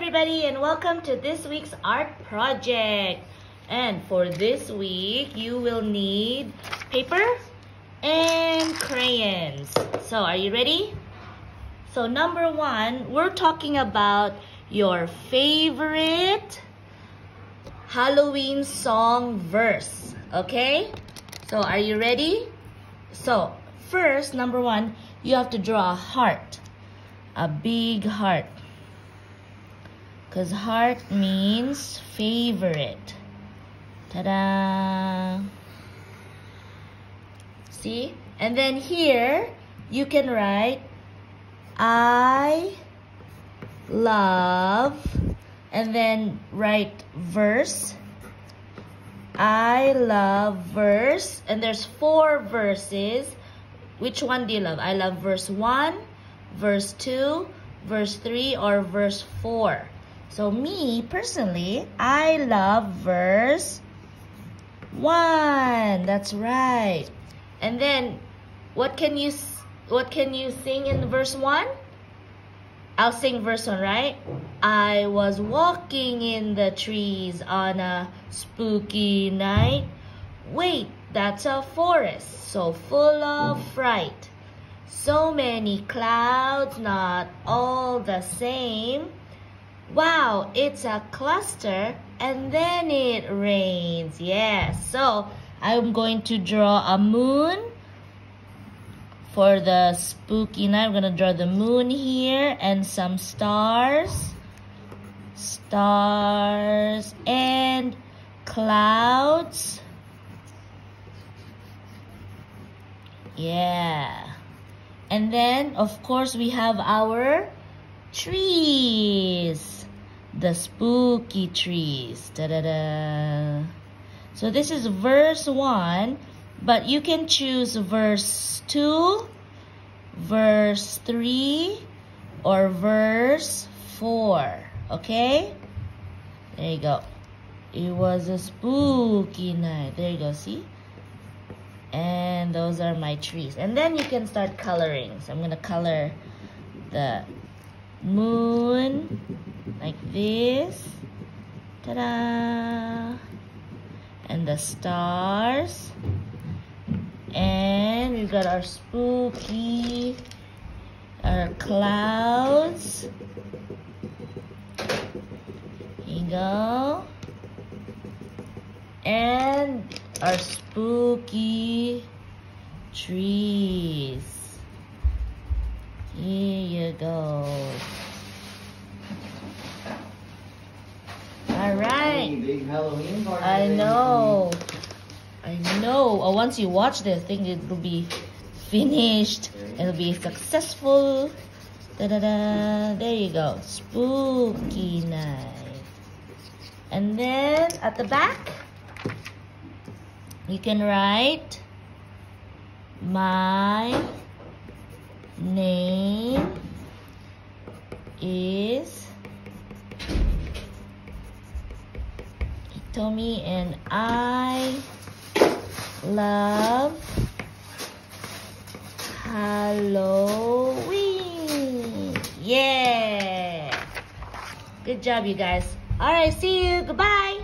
everybody and welcome to this week's art project. And for this week, you will need paper and crayons. So are you ready? So number one, we're talking about your favorite Halloween song verse. Okay? So are you ready? So first, number one, you have to draw a heart. A big heart. Because heart means favorite. Ta-da! See? And then here, you can write, I love, and then write verse. I love verse, and there's four verses. Which one do you love? I love verse 1, verse 2, verse 3, or verse 4. So me, personally, I love verse 1. That's right. And then, what can you what can you sing in verse 1? I'll sing verse 1, right? I was walking in the trees on a spooky night. Wait, that's a forest so full of fright. So many clouds, not all the same. Wow, it's a cluster and then it rains. Yes, so I'm going to draw a moon for the spooky night. I'm going to draw the moon here and some stars. Stars and clouds. Yeah. And then, of course, we have our trees the spooky trees. Da da da. So this is verse 1, but you can choose verse 2, verse 3, or verse 4. Okay? There you go. It was a spooky night. There you go, see? And those are my trees. And then you can start coloring. So I'm going to color the moon like this. Ta-da! And the stars. And we've got our spooky, our clouds. Here you go. And our spooky trees. Here you go. All right. Big Halloween party. I know. I know. Oh, once you watch this, I think it will be finished. It'll be successful. Da da da. There you go. Spooky night. And then at the back, you can write my name is Tommy and I love Halloween. Yeah. Good job, you guys. All right, see you. Goodbye.